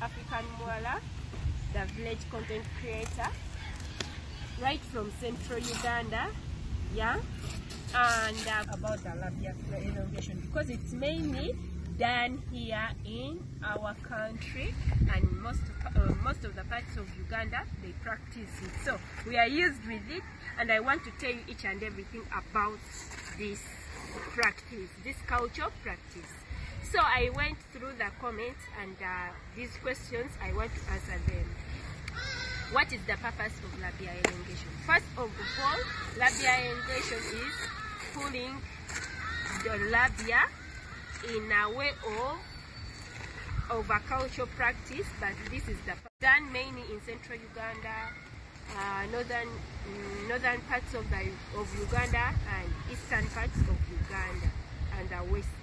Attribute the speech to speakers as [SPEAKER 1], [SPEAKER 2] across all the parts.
[SPEAKER 1] African Muwala, the village content creator, right from central Uganda. Yeah, and uh, about the labia elongation because it's mainly done here in our country and most uh, most of the parts of Uganda they practice it. So we are used with it, and I want to tell you each and everything about this practice, this culture practice. So I went through the comments and uh, these questions I want to answer them. What is the purpose of labia elongation? First of all, labia elongation is pulling the labia in a way of of a cultural practice, but this is the done mainly in central Uganda, uh, northern northern parts of the of Uganda and eastern parts of Uganda and the west.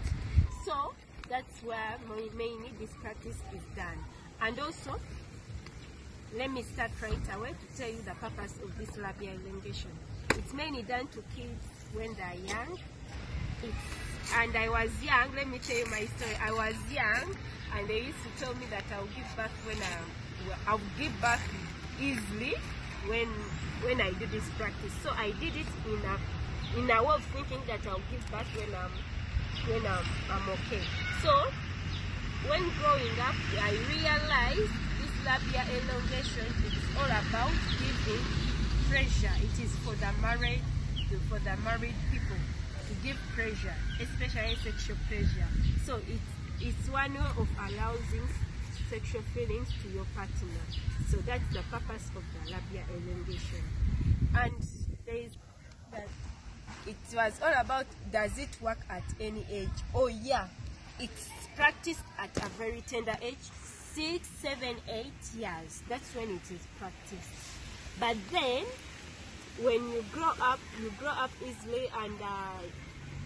[SPEAKER 1] That's where ma- mainly this practice is done. And also, let me start right away to tell you the purpose of this labia elongation. It's mainly done to kids when they're young. It's, and I was young, let me tell you my story. I was young and they used to tell me that I'll give birth when I, I'll give birth easily when when I do this practice. So I did it in a in a way of thinking that I'll give birth when I'm when I'm, I'm okay. So when growing up, I realized this labia elongation is all about giving pressure. It is for the married for the married people to give pressure, especially sexual pressure. So it's it's one way of arousing sexual feelings to your partner. So that's the purpose of the labia elongation. And there is was all about does it work at any age? Oh yeah, it's practiced at a very tender age, six, seven, eight years. That's when it is practiced. But then when you grow up, you grow up easily and uh,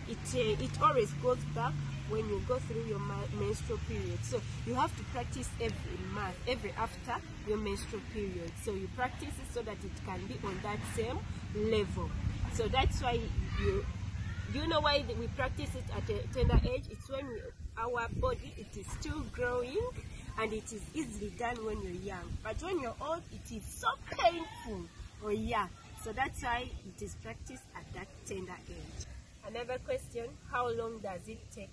[SPEAKER 1] it, uh, it always goes back when you go through your menstrual period. So you have to practice every month, every after your menstrual period. So you practice it so that it can be on that same level. So that's why you you know why we practice it at a tender age? It's when we, our body it is still growing and it is easily done when you're young. But when you're old, it is so painful. Oh yeah. So that's why it is practiced at that tender age. Another question, how long does it take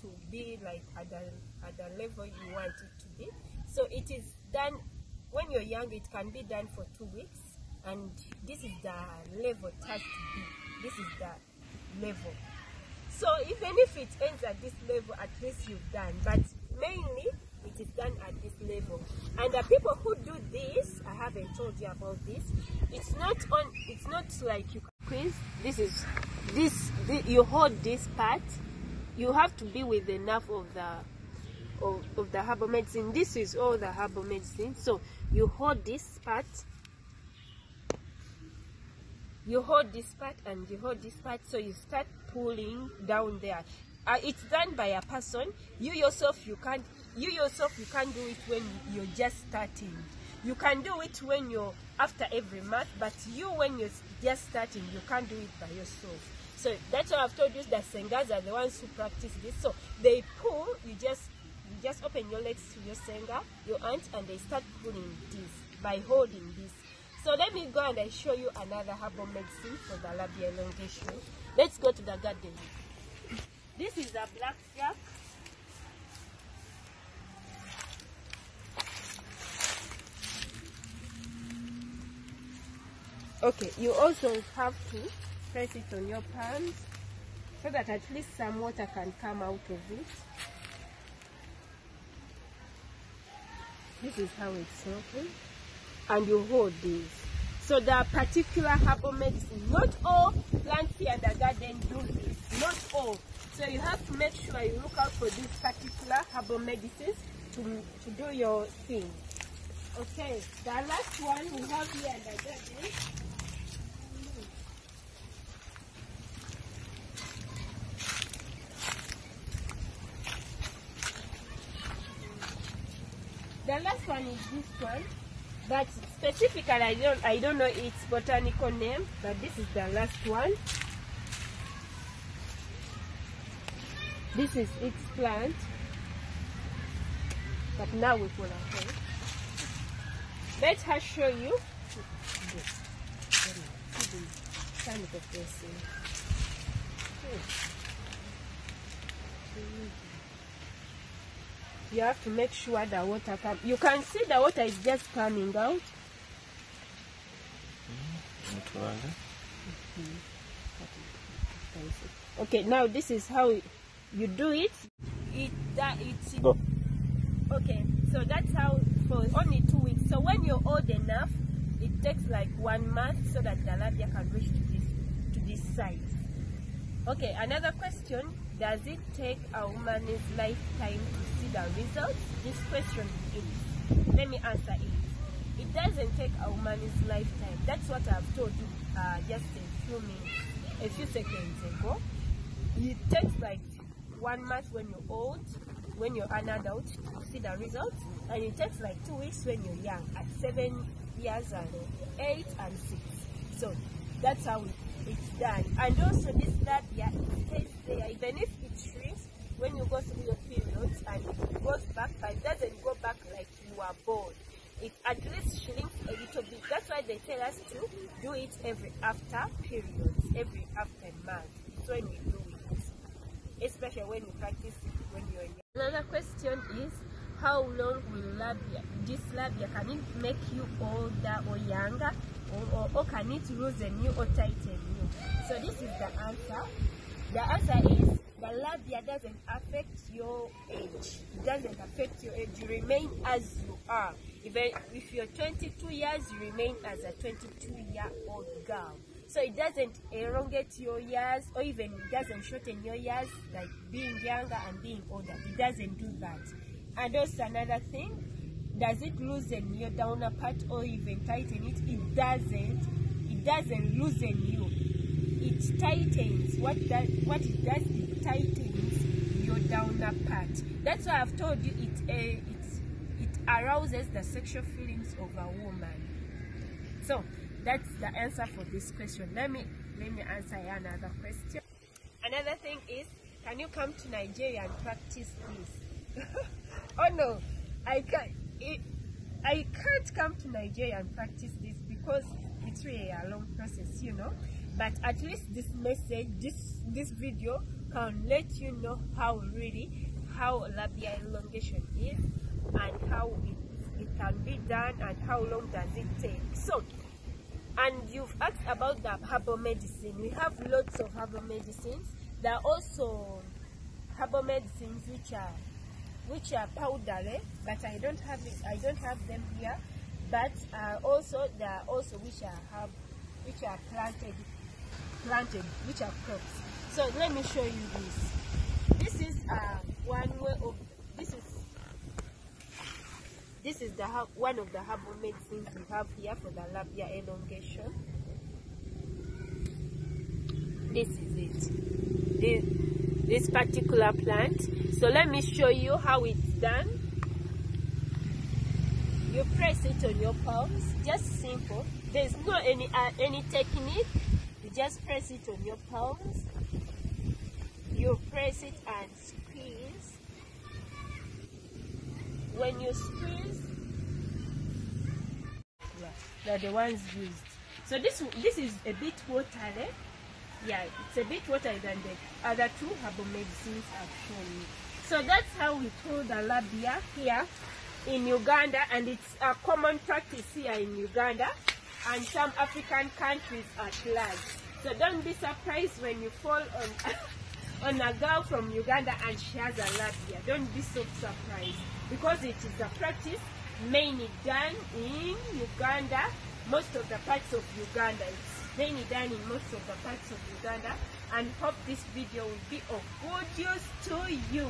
[SPEAKER 1] to be like at the, at the level you want it to be? So it is done, when you're young, it can be done for two weeks. And this is the level has to be. This is the level. So even if it ends at this level, at least you've done. But mainly, it is done at this level. And the people who do this, I haven't told you about this. It's not on. It's not like you quiz. This is this, thi- You hold this part. You have to be with enough of the of, of the herbal medicine. This is all the herbal medicine. So you hold this part. You hold this part and you hold this part. So you start pulling down there. Uh, it's done by a person. You yourself, you can't. You yourself, you can't do it when you're just starting. You can do it when you're after every month, but you when you're just starting, you can't do it by yourself. So that's why I've told you that Sengas are the ones who practice this. So they pull, you just you just open your legs to your Senga, your aunt, and they start pulling this by holding this. So let me go and I show you another herbal medicine for the labia elongation. Let's go to the garden. This is a black jack. Okay, you also have to press it on your palms so that at least some water can come out of it. This is how it's open. And you hold this. So the particular herbal medicine, not all plants here in the garden do this. Not all. So you have to make sure you look out for these particular herbal medicines to, to do your thing. Okay, the last one we have here in the garden The last one is this one, but specifically I don't I don't know its botanical name, but this is the last one. This is its plant. But now we pull hair. Let her show you. You have to make sure the water come. You can see the water is just coming out.
[SPEAKER 2] Mtuanze.
[SPEAKER 1] Okay, now this is how you do it. It that it's
[SPEAKER 2] Go.
[SPEAKER 1] okay. So that's how for only two weeks. So when you're old enough, it takes like one month so that the labia can reach to this to this size. Okay, another question: Does it take a woman's lifetime to see the results? This question is. Let me answer it. It doesn't take a woman's lifetime. That's what I've told you uh, just a few minutes, a few seconds ago. It takes like one month when you're old, when you're an adult to see the results, and it takes like two weeks when you're young, at seven years and eight and six. So that's how it, it's done. And also this labia it stays there, even if it shrinks when you go through your and it goes back, but it doesn't go back like you were born. It at least shrinks a little bit. That's why they tell us to do it every after periods, every after month. It's when we do it, especially when you practice it when you're young. Another question is how long will labia, this labia, can it make you older or younger, or, or, or can it loosen you or tighten you? So this is the answer. The answer is the labia doesn't affect your age. It doesn't affect your age. You remain as you are. Even if you're 22 years, you remain as a 22 year old girl. So it doesn't elongate your years or even it doesn't shorten your years like being younger and being older. It doesn't do that. And also another thing, does it loosen your downer part or even tighten it? It doesn't. It doesn't loosen you. It tightens. What that what it does, it tightens your downer part. That's why I've told you it uh, it it arouses the sexual feelings of a woman. So that's the answer for this question. Let me let me answer another question. Another thing is, can you come to Nigeria and practice this? oh no, I can't. It, I can't come to Nigeria and practice this because it's really a long process, you know. But at least this message, this this video can let you know how really how labia elongation is and how it, it can be done and how long does it take. So and you've asked about the herbal medicine. We have lots of herbal medicines. There are also herbal medicines which are which are powdery, but I don't have it. I don't have them here. But uh, also there are also which are herb, which are planted, planted, which are crops. So let me show you this. This is uh, one way of this is this is the one of the herbal medicines we have here for the labia elongation. This is it. This, this particular plant. So let me show you how it's done. You press it on your palms, just simple. There's no any uh, any technique. You just press it on your palms. You press it and squeeze when you squeeze, they're the ones used. So this this is a bit watery. Yeah, it's a bit watery than the other two herbal medicines I've shown you. So that's how we pull the labia here in Uganda, and it's a common practice here in Uganda and some African countries at large. So don't be surprised when you fall on on a girl from Uganda and she has a labia. Don't be so surprised because it is a practice mainly done in Uganda, most of the parts of Uganda. It's mainly done in most of the parts of Uganda and hope this video will be of good use to you.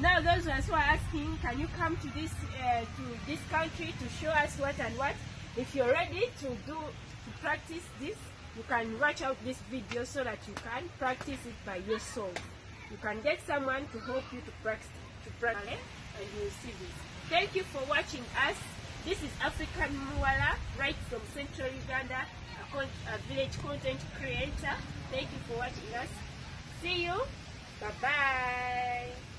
[SPEAKER 1] Now those ones who are asking, can you come to this uh, to this country to show us what and what? If you're ready to do to practice this, you can watch out this video so that you can practice it by yourself. You can get someone to help you to practice to practice and you will see this. Thank you for watching us. This is African Muwala, right from Central Uganda, a, a village content creator. Thank you for watching us. See you. Bye bye.